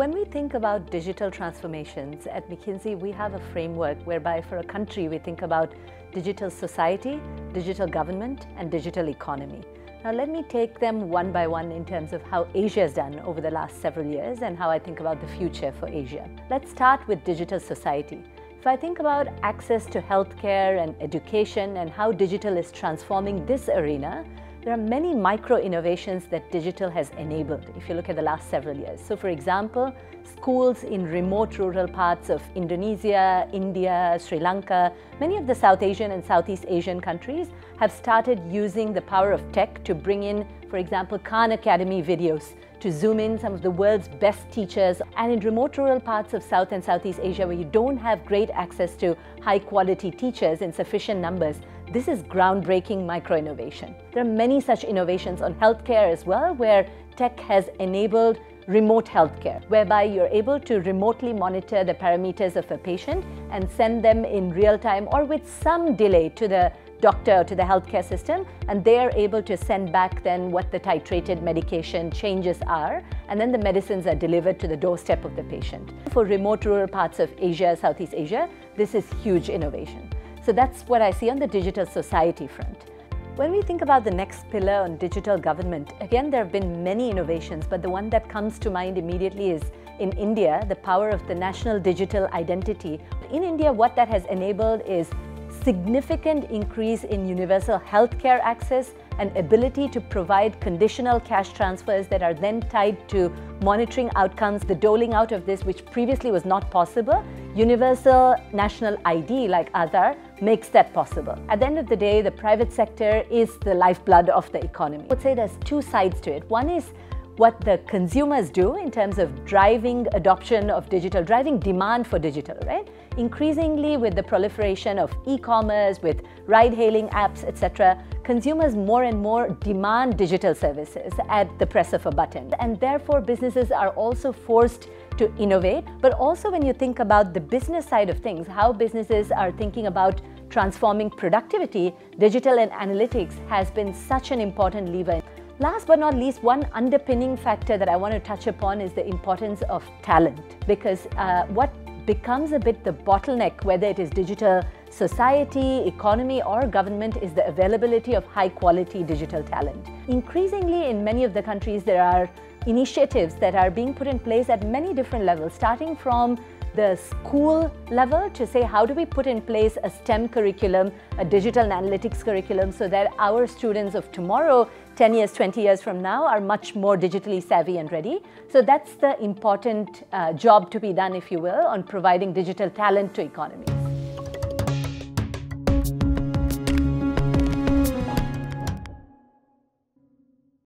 when we think about digital transformations at McKinsey, we have a framework whereby for a country we think about digital society, digital government, and digital economy. Now, let me take them one by one in terms of how Asia has done over the last several years and how I think about the future for Asia. Let's start with digital society. If I think about access to healthcare and education and how digital is transforming this arena, there are many micro innovations that digital has enabled if you look at the last several years. So, for example, schools in remote rural parts of Indonesia, India, Sri Lanka, many of the South Asian and Southeast Asian countries have started using the power of tech to bring in, for example, Khan Academy videos to zoom in some of the world's best teachers. And in remote rural parts of South and Southeast Asia where you don't have great access to high quality teachers in sufficient numbers, this is groundbreaking micro innovation. There are many such innovations on healthcare as well, where tech has enabled remote healthcare, whereby you're able to remotely monitor the parameters of a patient and send them in real time or with some delay to the doctor to the healthcare system and they are able to send back then what the titrated medication changes are and then the medicines are delivered to the doorstep of the patient. For remote rural parts of Asia, Southeast Asia, this is huge innovation. So that's what I see on the digital society front. When we think about the next pillar on digital government, again, there have been many innovations, but the one that comes to mind immediately is in India, the power of the national digital identity. In India, what that has enabled is significant increase in universal healthcare access and ability to provide conditional cash transfers that are then tied to monitoring outcomes, the doling out of this, which previously was not possible. Universal national ID like Aadhaar makes that possible. At the end of the day, the private sector is the lifeblood of the economy. I would say there's two sides to it. One is what the consumers do in terms of driving adoption of digital, driving demand for digital, right? Increasingly with the proliferation of e-commerce, with ride-hailing apps, etc., consumers more and more demand digital services at the press of a button. And therefore, businesses are also forced to innovate. But also when you think about the business side of things, how businesses are thinking about transforming productivity, digital and analytics has been such an important lever. Last but not least, one underpinning factor that I want to touch upon is the importance of talent because uh, what becomes a bit the bottleneck, whether it is digital society, economy, or government, is the availability of high quality digital talent. Increasingly, in many of the countries, there are initiatives that are being put in place at many different levels, starting from the school level to say how do we put in place a STEM curriculum, a digital and analytics curriculum so that our students of tomorrow 10 years, 20 years from now are much more digitally savvy and ready. So that's the important uh, job to be done, if you will, on providing digital talent to economies.